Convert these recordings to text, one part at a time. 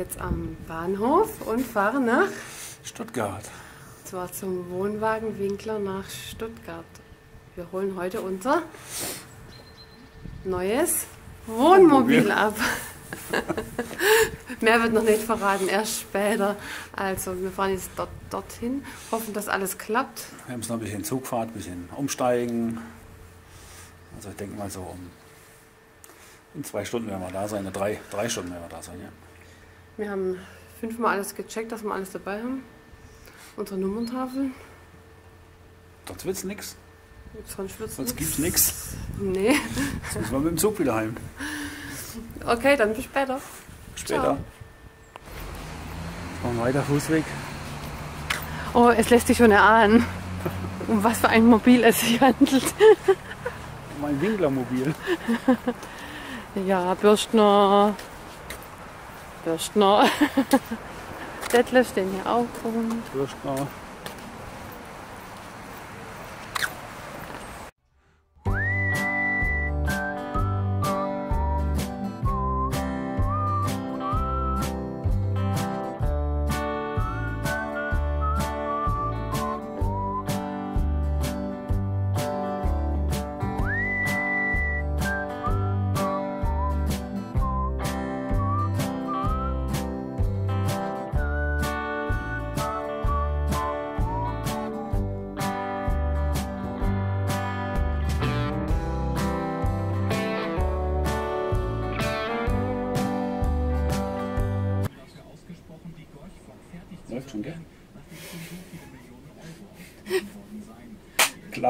jetzt am Bahnhof und fahren nach, Stuttgart. zwar zum Wohnwagenwinkler nach Stuttgart. Wir holen heute unser neues Wohnmobil ab. Mehr wird noch nicht verraten, erst später. Also wir fahren jetzt dort, dorthin, hoffen, dass alles klappt. Wir haben noch ein bisschen Zugfahrt, ein bisschen umsteigen. Also ich denke mal so um in zwei Stunden werden wir da sein, in drei, drei Stunden werden wir da sein, ja. Wir haben fünfmal alles gecheckt, dass wir alles dabei haben. Unsere Nummerntafel. Sonst wird's nichts. Sonst wird's Sonst nix. gibt's nichts. Nee. Jetzt müssen wir mit dem Zug wieder heim. Okay, dann bis später. Später. Ciao. Machen wir weiter Fußweg. Oh, es lässt sich schon erahnen, um was für ein Mobil es sich handelt. Mein Winklermobil. Ja, Bürstner. Bürstner. Detlef stehen hier auch rum. Bürstner.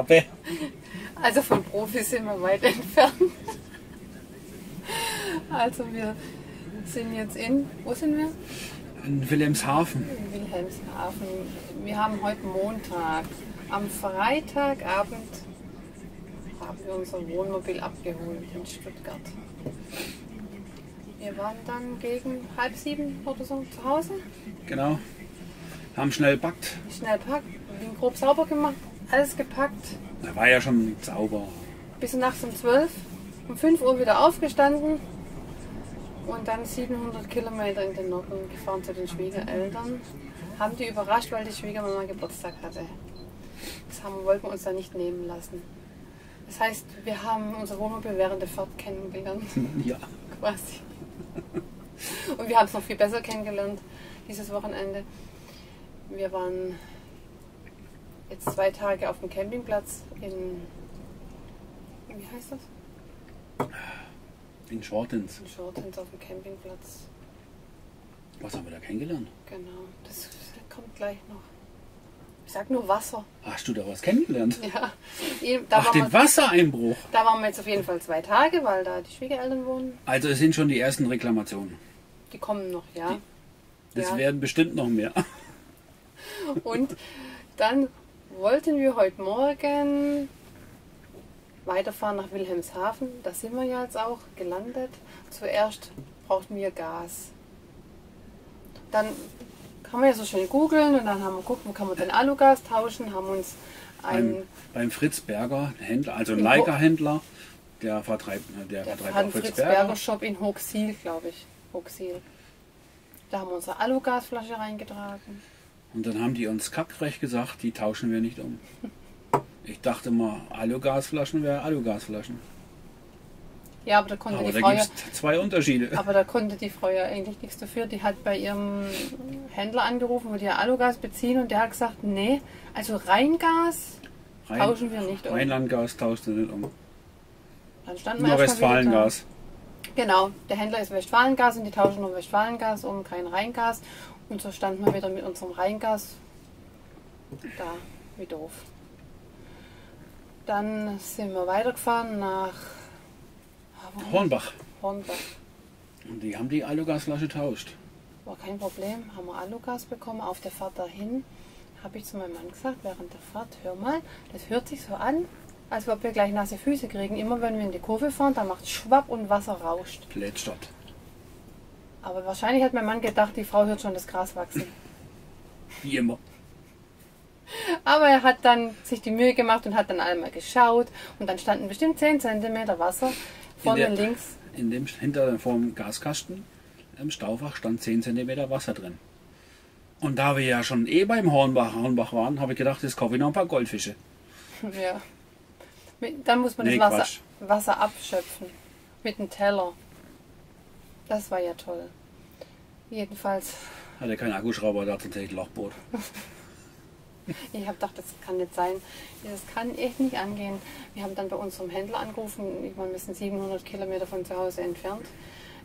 Klappe. Also von Profis sind wir weit entfernt. Also wir sind jetzt in, wo sind wir? In Wilhelmshaven. In Wilhelmshaven. Wir haben heute Montag. Am Freitagabend haben wir unser Wohnmobil abgeholt in Stuttgart. Wir waren dann gegen halb sieben oder so zu Hause. Genau. Haben schnell backt. Schnell packt, den grob sauber gemacht, alles gepackt. Da war ja schon sauber. Bis nachts um 12, um 5 Uhr wieder aufgestanden und dann 700 Kilometer in den Norden gefahren zu den Schwiegereltern. Haben die überrascht, weil die Schwiegermama Geburtstag hatte. Das haben, wollten wir uns da nicht nehmen lassen. Das heißt, wir haben unser Wohnmobil während der Fahrt kennengelernt, Ja. quasi. Und wir haben es noch viel besser kennengelernt dieses Wochenende. Wir waren jetzt zwei Tage auf dem Campingplatz in, wie heißt das? In Schortens. In Shortens auf dem Campingplatz. Was haben wir da kennengelernt? Genau, das kommt gleich noch. Ich sag nur Wasser. Hast du da was kennengelernt? Ja, da, Ach, den wir, Wassereinbruch. da waren wir jetzt auf jeden Fall zwei Tage, weil da die Schwiegereltern wohnen. Also es sind schon die ersten Reklamationen. Die kommen noch, ja. Es Ja. werden bestimmt noch mehr. Und dann wollten wir heute Morgen weiterfahren nach Wilhelmshaven. Da sind wir ja jetzt auch gelandet. Zuerst brauchten wir Gas. Dann kann man ja so schnell googeln und dann haben wir geguckt, wo kann man denn Alugas tauschen, haben uns ein Beim, beim Fritz Berger Händler, also ein In Leica-Händler, der vertreibt, der Der vertreibt hat Fritz Fritz Berger Berger. Shop in Hochsiel, glaube ich. Hochsiel. Da haben wir unsere Alugasflasche reingetragen. Und dann haben die uns kackfrech gesagt, die tauschen wir nicht um. Ich dachte mal, Alugasflaschen wäre Alugasflaschen. Ja, aber da konnte Aber die da Frau ja, zwei Unterschiede. aber da konnte die Frau ja eigentlich nichts dafür. Die hat bei ihrem Händler angerufen, wo die ja Alugas beziehen und der hat gesagt, nee, also Rheingas Rhein- tauschen wir nicht um. Rheinlandgas tauscht er nicht um. Dann standen Nur. Westfalengas. Genau, der Händler ist Westfalengas und die tauschen nur Westfalengas um, kein Rheingas. Und so standen wir wieder mit unserem Rheingas da, wie doof. Dann sind wir weitergefahren nach ah, Hornbach. Hornbach. Und die haben die Alugasflasche tauscht. War kein Problem, haben wir Alugas bekommen. Auf der Fahrt dahin habe ich zu meinem Mann gesagt, während der Fahrt, hör mal, das hört sich so an, als ob wir gleich nasse Füße kriegen. Immer wenn wir in die Kurve fahren, da macht schwapp und Wasser rauscht. Plätschert. Aber wahrscheinlich hat mein Mann gedacht, die Frau hört schon das Gras wachsen. Wie immer. Aber er hat dann sich die Mühe gemacht und hat dann einmal geschaut und dann standen bestimmt 10 cm Wasser vorne der- links. In dem, hinter dem Gaskasten im Staufach stand 10 cm Wasser drin. Und da wir ja schon eh beim Hornbach, Hornbach waren, habe ich gedacht, jetzt kaufe ich noch ein paar Goldfische. Ja. Dann muss man Nee, das Wasser. Wasser abschöpfen. Mit einem Teller. Das war ja toll. Jedenfalls, Hatte kein Akkuschrauber, da tatsächlich Lochboot. ich habe gedacht, das kann nicht sein. Das kann echt nicht angehen. Wir haben dann bei unserem Händler angerufen. Ich meine, wir sind 700 Kilometer von zu Hause entfernt.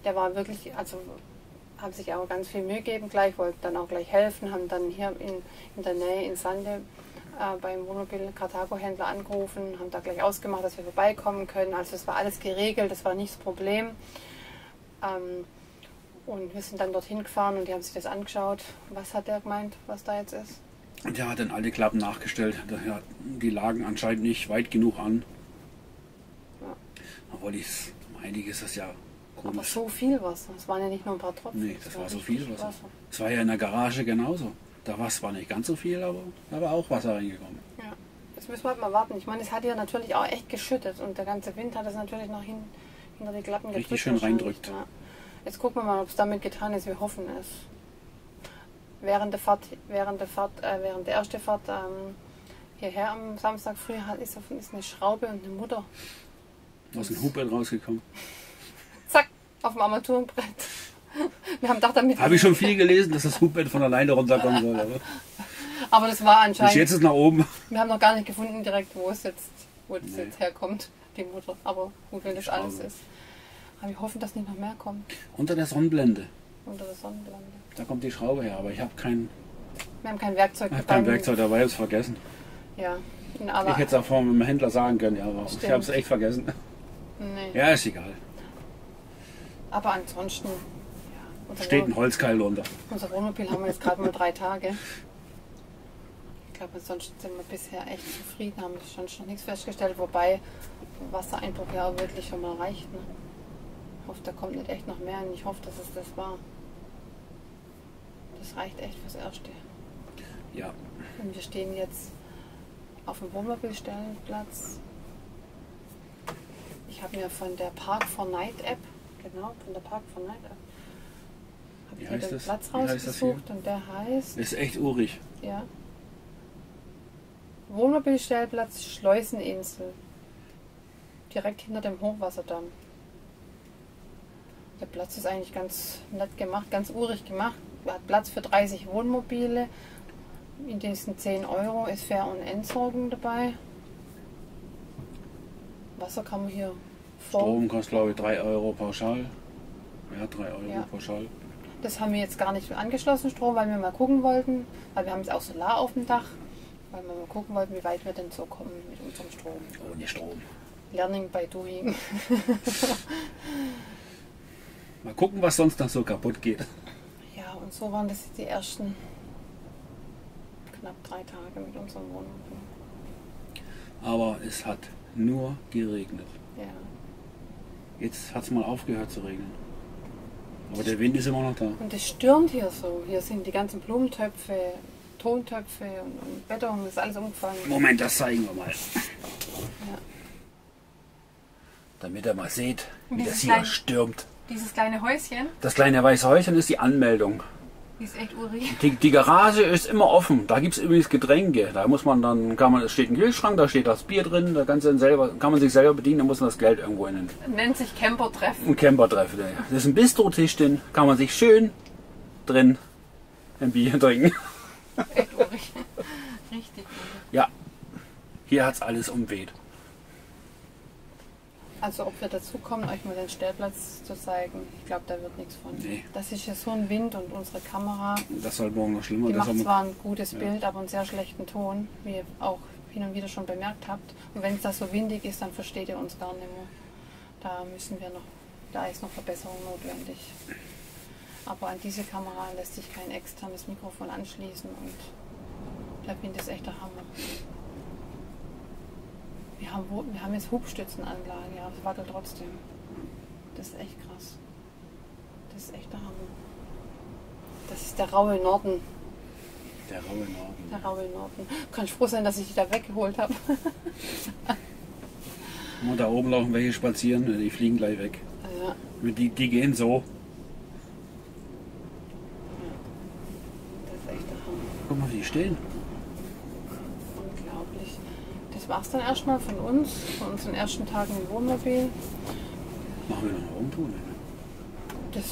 Der war wirklich, also haben sich auch ganz viel Mühe gegeben gleich, wollten dann auch gleich helfen, haben dann hier in, in der Nähe in Sande äh, beim Wohnmobil Karthago-Händler angerufen, haben da gleich ausgemacht, dass wir vorbeikommen können. Also es war alles geregelt, das war nicht das Problem. Ähm, und wir sind dann dorthin gefahren und die haben sich das angeschaut. Was hat der gemeint, was da jetzt ist? Und der hat dann alle Klappen nachgestellt. Die lagen anscheinend nicht weit genug an. Ja. Obwohl ich einiges ist das ja Aber komisch. so viel Wasser. Es waren ja nicht nur ein paar Tropfen. Nee, das war so richtig viel Wasser. Es war ja in der Garage genauso. Da war zwar nicht ganz so viel, aber da war auch Wasser reingekommen. Ja. Jetzt müssen wir halt mal warten. Ich meine, es hat ja natürlich auch echt geschüttet und der ganze Wind hat es natürlich noch hin, hinter die Klappen Richtig schön reindrückt. Ja. Jetzt gucken wir mal, ob es damit getan ist. Wir hoffen es. Während der Fahrt, während der Fahrt, äh, während der ersten Fahrt ähm, hierher am Samstag früh hat, ist, ist eine Schraube und eine Mutter. Aus dem Hubbett rausgekommen. Zack, auf dem Armaturenbrett. Wir haben gedacht, damit. Habe ich schon viel gelesen, dass das Hubbett von alleine runterkommen soll. Aber Aber das war bis anscheinend. jetzt ist nach oben. Wir haben noch gar nicht gefunden direkt, wo es jetzt, wo es Nee. jetzt herkommt, die Mutter. Aber gut, wenn das alles ist. Aber wir hoffen, dass nicht noch mehr kommt Unter der Sonnenblende. unter der Sonnenblende. Da kommt die Schraube her, aber ich habe kein, Wir haben kein Werkzeug hab kein dabei. Werkzeug dabei, habe es vergessen. Ja, in Ich hätte es auch vorhin mit dem Händler sagen können, ja, aber ich Stimmt. habe es echt vergessen. nee. Ja, ist egal. Aber ansonsten. Ja, Steht ein Holzkeil drunter. unser Wohnmobil haben wir jetzt gerade mal drei Tage. Ich glaube, ansonsten sind wir bisher echt zufrieden, haben schon, schon nichts festgestellt, wobei Wassereinbruch ja auch wirklich schon mal reicht. Ne? Ich hoffe, da kommt nicht echt noch mehr und ich hoffe, dass es das war. Das reicht echt fürs Erste. Ja, Und wir stehen jetzt auf dem Wohnmobilstellplatz. Ich habe mir von der Park for Night App, genau, von der Park for Night App, habe ich mir den das? Platz rausgesucht und der heißt, ist echt urig. ja, Wohnmobilstellplatz Schleuseninsel, direkt hinter dem Hochwasserdamm. Der Platz ist eigentlich ganz nett gemacht, ganz urig gemacht. Er hat Platz für 30 Wohnmobile. In diesen 10 Euro ist Fair- und Entsorgung dabei. Wasser kann man hier vor. Strom kostet glaube ich 3 Euro pauschal. Ja, 3 Euro Ja. pauschal. Das haben wir jetzt gar nicht angeschlossen, Strom, weil wir mal gucken wollten. Weil wir haben jetzt auch Solar auf dem Dach. Weil wir mal gucken wollten, wie weit wir denn so kommen mit unserem Strom. Ohne Strom. Learning by doing. Mal gucken, was sonst noch so kaputt geht. Ja, und so waren das die ersten knapp drei Tage mit unserem Wohnmobil. Aber es hat nur geregnet. Ja. Jetzt hat es mal aufgehört zu regnen. Aber der Wind ist immer noch da. Und es stürmt hier so. Hier sind die ganzen Blumentöpfe, Tontöpfe und, und Beton, ist alles umgefallen. Moment, das zeigen wir mal. Ja. Damit ihr mal seht, wie das hier kleine- stürmt. Dieses kleine Häuschen, Das kleine weiße Häuschen ist die Anmeldung. die ist echt urig. Die, die Garage ist immer offen. Da gibt es übrigens Getränke. Da muss man dann, kann man, es steht ein Kühlschrank, da steht das Bier drin, da dann selber, kann man sich selber bedienen, da muss man das Geld irgendwo in den Nennt sich Camper-Treff. einen Camper treffen. Das ist ein Bistrotisch drin, kann man sich schön drin ein Bier trinken. Richtig. Ja, hier hat es alles umweht. Also ob wir dazu kommen, euch mal den Stellplatz zu zeigen, ich glaube, da wird nichts von. Nee. Das ist ja so ein Wind und unsere Kamera, Das soll morgen noch schlimmer. die Das macht zwar ein gutes Ja. Bild, aber einen sehr schlechten Ton, wie ihr auch hin und wieder schon bemerkt habt. Und wenn es da so windig ist, dann versteht ihr uns gar nicht mehr. Da müssen wir noch, da ist noch Verbesserung notwendig. Aber an diese Kamera lässt sich kein externes Mikrofon anschließen und der Wind ist echt der Hammer. Wir haben, wir haben jetzt Hubstützenanlage, aber es wackelt trotzdem. Das ist echt krass. Das ist echt der Hammer. Das ist der raue Norden. Der raue Norden. Der raue Norden. Kann ich froh sein, dass ich die da weggeholt habe. Und da oben laufen welche spazieren, die fliegen gleich weg. Ja, Die, die gehen so. guck mal, wie die stehen. Unglaublich. Das war's dann erstmal von uns, von unseren ersten Tagen im Wohnmobil. Machen wir noch eine Rumtour? ne? Das,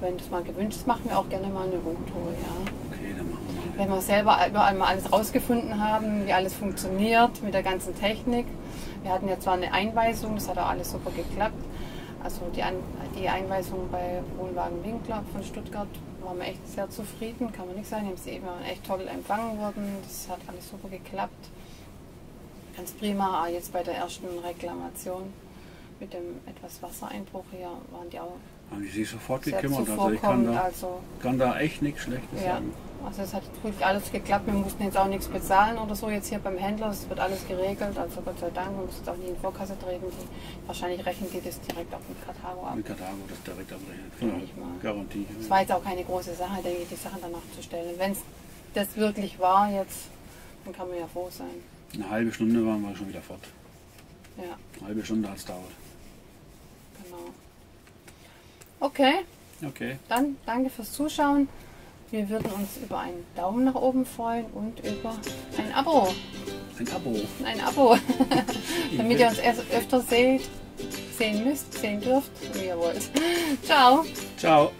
wenn das mal gewünscht ist, machen wir auch gerne mal eine Roomtour, ja. Okay, dann machen wir mal. Wenn wir selber überall mal alles rausgefunden haben, wie alles funktioniert mit der ganzen Technik. Wir hatten ja zwar eine Einweisung, das hat auch alles super geklappt. Also die, An die Einweisung bei Wohnwagen Winkler von Stuttgart waren wir echt sehr zufrieden, kann man nicht sagen. Sie eben echt toll empfangen worden. Das hat alles super geklappt. Ganz prima. Jetzt bei der ersten Reklamation mit dem etwas Wassereinbruch hier waren die auch Haben die sich sofort sehr gekümmert? Also ich kann da, Also kann da echt nichts Schlechtes Ja, sagen. also es hat wirklich alles geklappt. Wir mussten jetzt auch nichts bezahlen oder so jetzt hier beim Händler. Es wird alles geregelt. Also Gott sei Dank, wir mussten jetzt auch nie in Vorkasse treten. Die, wahrscheinlich rechnen die das direkt auf mit Karthago ab. Mit Karthago das direkt abrechnet. Denke Ja. Garantie. Es war jetzt auch keine große Sache, denke ich, die Sachen danach zu stellen. Wenn es das wirklich war jetzt, dann kann man ja froh sein. Eine halbe Stunde waren wir schon wieder fort. Ja, Eine halbe Stunde hat es dauert. genau. Okay, Okay. dann danke fürs Zuschauen. Wir würden uns über einen Daumen nach oben freuen und über ein Abo. Ein Abo. Ein Abo. Damit ihr uns erst öfter seht, sehen müsst, sehen dürft, wie ihr wollt. Ciao. Ciao.